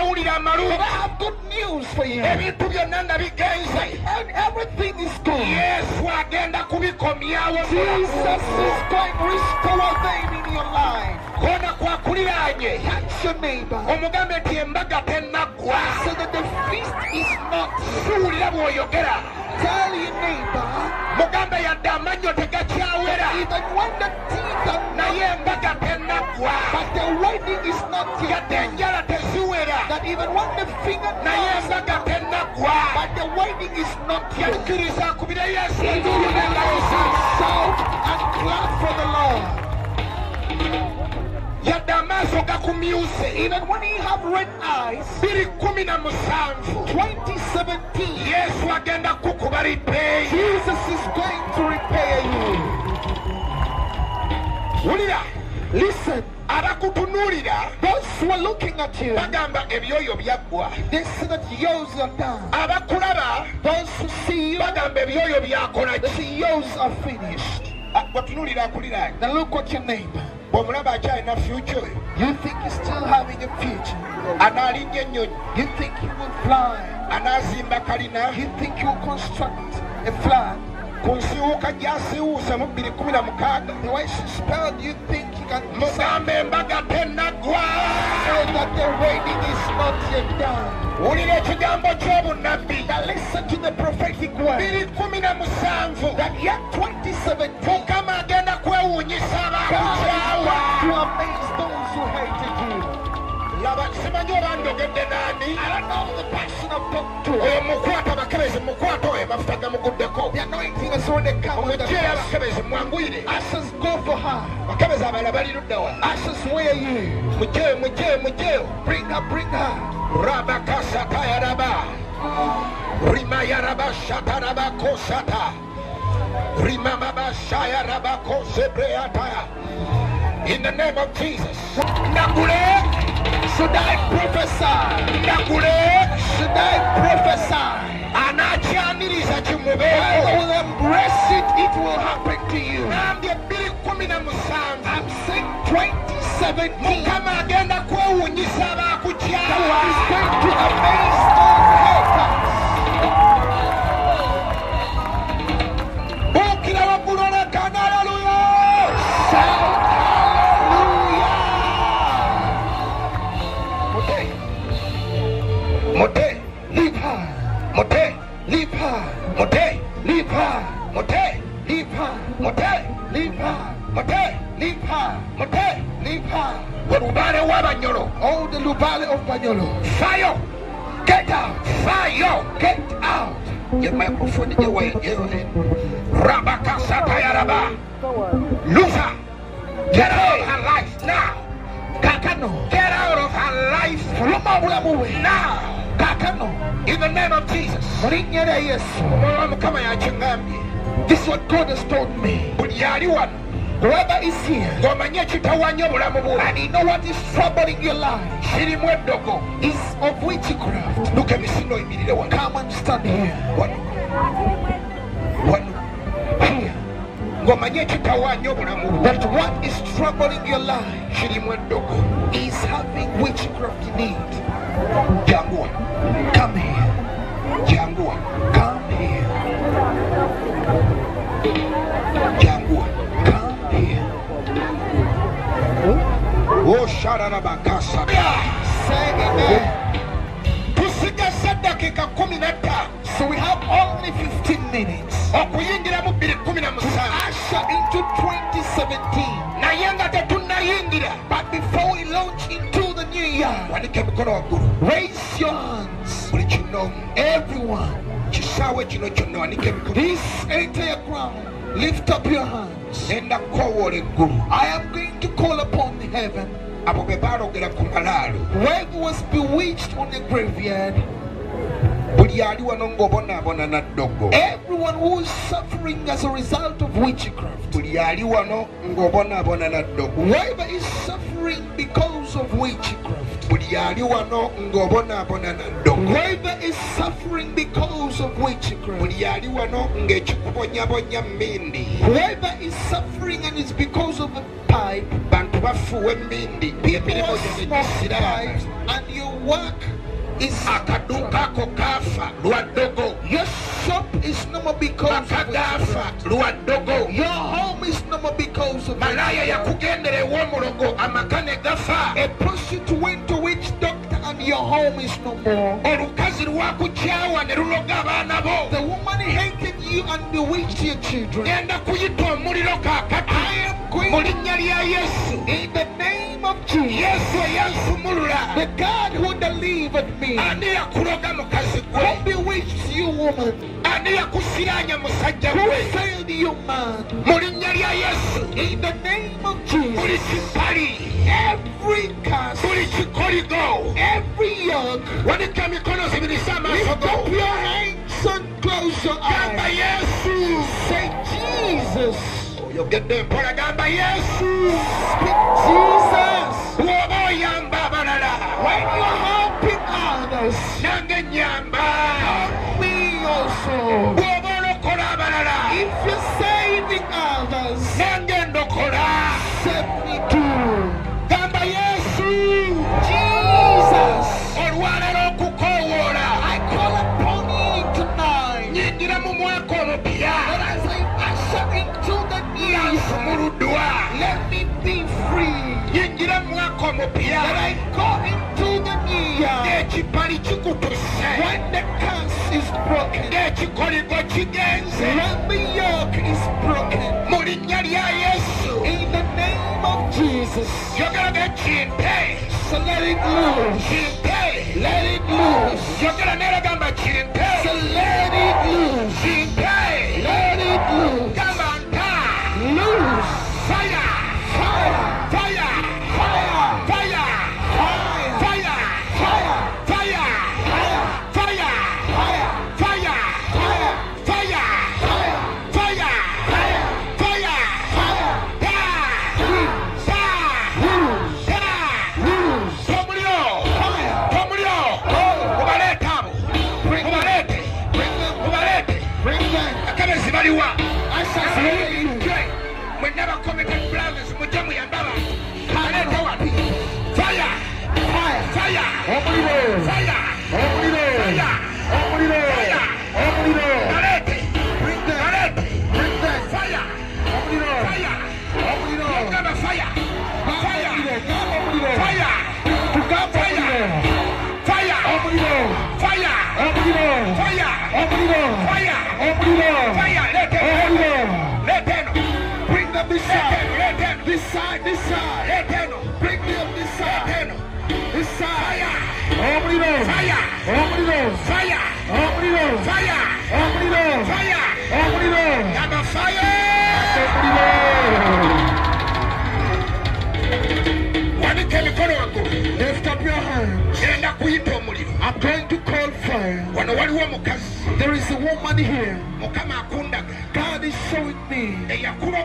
amawulire amalungi I have good news for you. ebintu byonna nga bigenze And everything is good. yesu agenda kubikomyawo Jesus is going to restore them in your life. kona kwakuliraanye Touch your neighbor. omugambe nti embaga tenaggwa So that the feast is not. tuwulira bw'oyogera Tell your neighbor. mugambe yadde amannyo tegakyawera Even when the teeth are naye embaga tenaggwa But the wedding is not yet yadde enjala teziwera That even when the finger naye embaga tenaggwa But the wedding is not yet yakkiriza akubire yesu amaaso gakumyuse Even when he have red eyes, biri kumi na musanvu. 2017, yesu agenda kukuba lipeeyi Jesus is going to repair you. wulira. Listen, abakutunuulira those who are looking at you, bagamba ebyoyo byaggwa. they say that yours are done. abakulaba. Those who see you, bagamba ebyoyo byakola they ki? say yours are finished. Ah, batunuulira akuliraanye Now look at your neighbor. bw'omulaba akyalina future You think he's still having a future. anaalinnya ennyonyi You think he will fly. anaazimba kalina You think he will construct a flag. ku nsiwuuka gy'asiiwuuse mu 2016 The way she spelled, you think he can say mugambe embaga tenaggwa that the wedding is not yet done. wulira ekigambo ky'obunnabbi Now listen to the prophetic word biri kumi na musanvu that yet 2017 mukama agenda kwewuunyisa God abakukyawa laba simanyi oba njogedde nani I don't know the passion of doctor. oyo mukwata abakebezi mukwata oyo amafuta gamuguddeko cross. abakebezi mwanguyire bakebezi abalala bali luddawa her, bring her. rabakasatayaraba rimayarabashatarabakosata rimamabashayarabakosebreataya in the name of jesus ndagule Should I prophesy? ndagule Should I prophesy? I will embrace it, it will happen to you. nambye bbiri kumi na musanvu I'm saying 2017. mukama agenda kwewuunyisa The Lord is going to amaze mute leave her, mute leave her. we lubaale w'abanyolo Oh, the Lubale of Banyolo. fayo Get out, fayo get out. ye microphone gyewe rabakasatayaraba lusa get out of her life now Kakano. get out of her life Fuluma bulamu bwe. now Kakano. in the name of jesus Mu linnya lya Yesu. omwoyo wa mukama yakiŋŋambye This is what God has told me. Whoever is here and you know what is troubling your life. Is of witchcraft. luka emisino Come and stand here. wano wano Here. That what is troubling your life? Is having witchcraft janguwa Come here. So we have only 15 minutes. okuyingira mu bbiri kumi na musanvu Usher into 2017. naye nga tetunnayingira But before we launch into the new year, wanike emikono waggulu raise your hands. Everyone, kisaawe kino kyonna wanike emikono this entire ground, lift up your hands. enda kukoowoola eggulu I am going to call upon heaven. Abo be baalogera ku malaalo Whoever was bewitched on the graveyard, buli ali wano ng'obonaabona naddogo everyone who is suffering as a result of witchcraft, buli ali wano ng'obonaabona naddogo whoever is suffering because of witchcraft, buli ali wano ng'obonaabona whoever is suffering because of witchcraft, buli ali wano ng'ekikubonyabonya mmindi whoever is suffering and it's because of a pipe, bantu bafuuwa emmindi people byemirimu are gyo smoke pipes, and your work is akaduuka ako kaafa your shop is no more because maka of it. gaafa lwa ddogo Your home is no more because of malaaya it. yakugendera ew'omulogo amaka ne gafa A prostitute went to witch doctor and your home is no more. olukazi lwakukyawa ne luloga abaana bo The woman hated you and bewitched your children. genda kuyita omuliro kaakati I am going mu linnya lya yesu in the name of Jesus, the God who delivered me, who bewitched you, woman, who failed you, man, in the name of Jesus, every curse, every yoke, lift up your hands and close your eyes. Say, Jesus. You'll get there, Para God, by Jesus. Jesus. That I go into the new year when the curse is broken, when the yoke is broken. mu linnya lya yesu In the name of Jesus, you're gonna kimpe so let it loose. Let it loose. Aliwa, Asasi, we never committed violence, Mujamu and Baba, Fire, fire, fire, fire, fire, fire. this side. Eterno. Bring me up this side. Eterno. This side. Fire. Hombros. Fire. Hombros. Fire. Hombros. Fire. Hombros. Fire. Hombros. Got the fire. Wanita emikono wago. Lift up your hand. Genda kuyita omuliro. I'm going to call fire. Wano waliwo omukazi. There is a woman here. Mukama akundaga. God is showing me. Eyakuba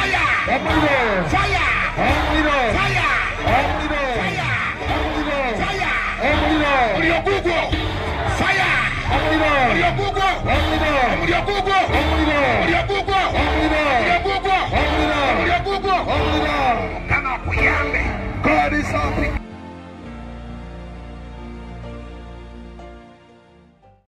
엉리로 사야 엉리로 사야 엉리로 사야 엉리로 사야 엉리로 우리가 꾸고 사야 엉리로 우리가 꾸고 엉리로 우리가 꾸고 엉리로 우리가 꾸고 엉리로 우리가 꾸고 엉리로 우리가 꾸고 엉리로 나나 부야네 God is something